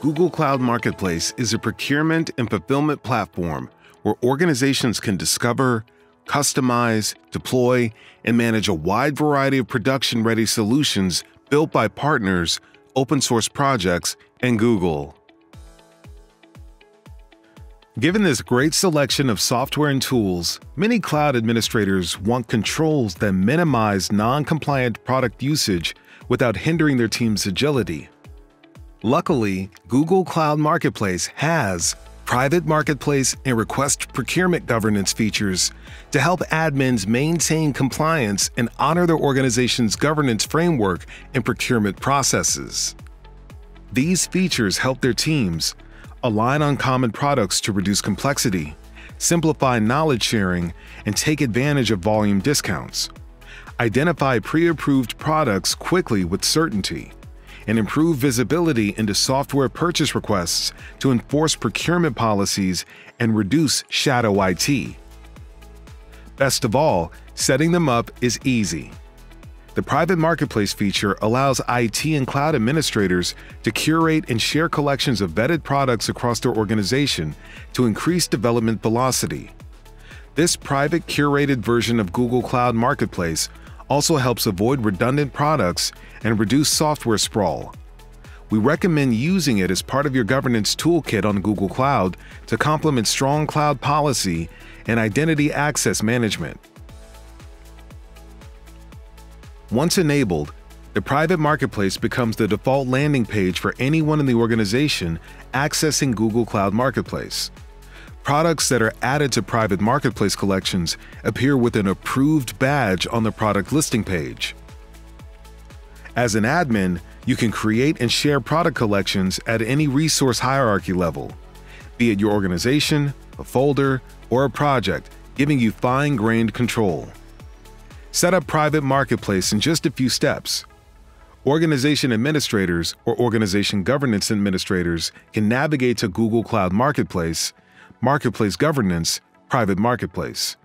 Google Cloud Marketplace is a procurement and fulfillment platform where organizations can discover, customize, deploy, and manage a wide variety of production ready solutions built by partners, open source projects, and Google. Given this great selection of software and tools, many cloud administrators want controls that minimize non compliant product usage without hindering their team's agility. Luckily, Google Cloud Marketplace has private marketplace and request procurement governance features to help admins maintain compliance and honor their organization's governance framework and procurement processes. These features help their teams align on common products to reduce complexity, simplify knowledge sharing, and take advantage of volume discounts, identify pre approved products quickly with certainty and improve visibility into software purchase requests to enforce procurement policies and reduce shadow IT. Best of all, setting them up is easy. The private marketplace feature allows IT and cloud administrators to curate and share collections of vetted products across their organization to increase development velocity. This private curated version of Google Cloud Marketplace also helps avoid redundant products and reduce software sprawl. We recommend using it as part of your governance toolkit on Google Cloud to complement strong cloud policy and identity access management. Once enabled, the private marketplace becomes the default landing page for anyone in the organization accessing Google Cloud Marketplace. Products that are added to private marketplace collections appear with an approved badge on the product listing page. As an admin, you can create and share product collections at any resource hierarchy level, be it your organization, a folder, or a project, giving you fine grained control. Set up private marketplace in just a few steps. Organization administrators or organization governance administrators can navigate to Google Cloud Marketplace, Marketplace Governance, Private Marketplace.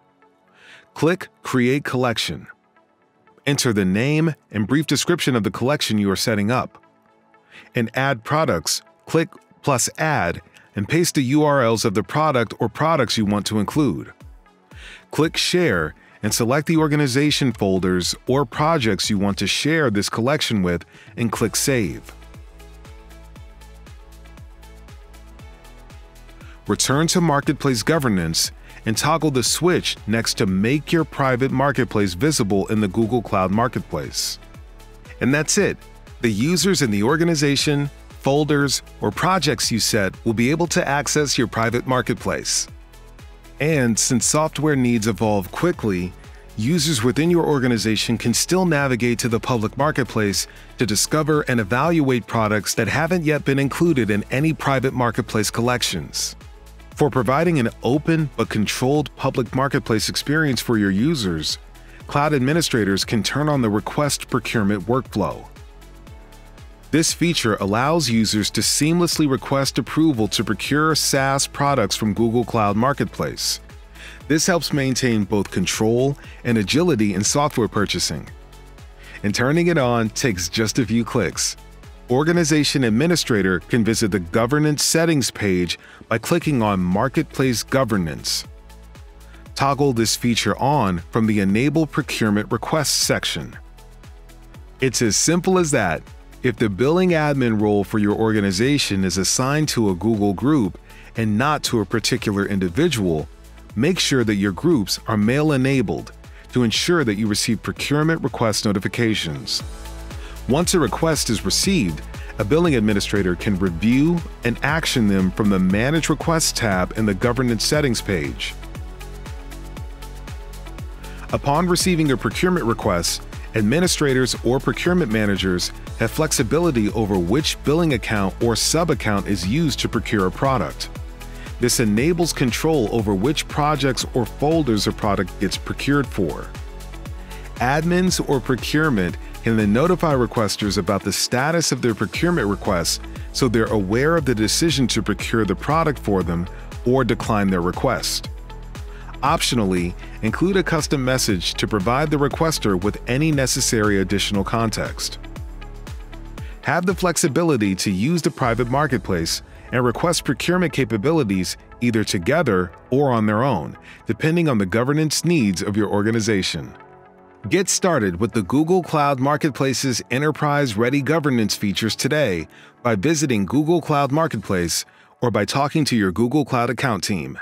Click Create Collection. Enter the name and brief description of the collection you are setting up. In Add Products, click plus Add and paste the URLs of the product or products you want to include. Click Share and select the organization folders or projects you want to share this collection with and click Save. Return to Marketplace Governance and toggle the switch next to Make Your Private Marketplace visible in the Google Cloud Marketplace. And that's it. The users in the organization, folders, or projects you set will be able to access your private marketplace. And since software needs evolve quickly, users within your organization can still navigate to the public marketplace to discover and evaluate products that haven't yet been included in any private marketplace collections. For providing an open but controlled public marketplace experience for your users, cloud administrators can turn on the request procurement workflow. This feature allows users to seamlessly request approval to procure SaaS products from Google Cloud Marketplace. This helps maintain both control and agility in software purchasing. And turning it on takes just a few clicks. Organization Administrator can visit the Governance Settings page by clicking on Marketplace Governance. Toggle this feature on from the Enable Procurement Requests section. It's as simple as that. If the billing admin role for your organization is assigned to a Google group and not to a particular individual, make sure that your groups are mail enabled to ensure that you receive procurement request notifications. Once a request is received, a billing administrator can review and action them from the Manage Requests tab in the Governance Settings page. Upon receiving a procurement request, administrators or procurement managers have flexibility over which billing account or sub-account is used to procure a product. This enables control over which projects or folders a product gets procured for. Admins or procurement can then notify requesters about the status of their procurement requests so they're aware of the decision to procure the product for them or decline their request. Optionally, include a custom message to provide the requester with any necessary additional context. have the flexibility to use the private marketplace and request procurement capabilities either together or on their own, depending on the governance needs of your organization. Get started with the Google Cloud Marketplace's enterprise ready governance features today by visiting Google Cloud Marketplace or by talking to your Google Cloud account team.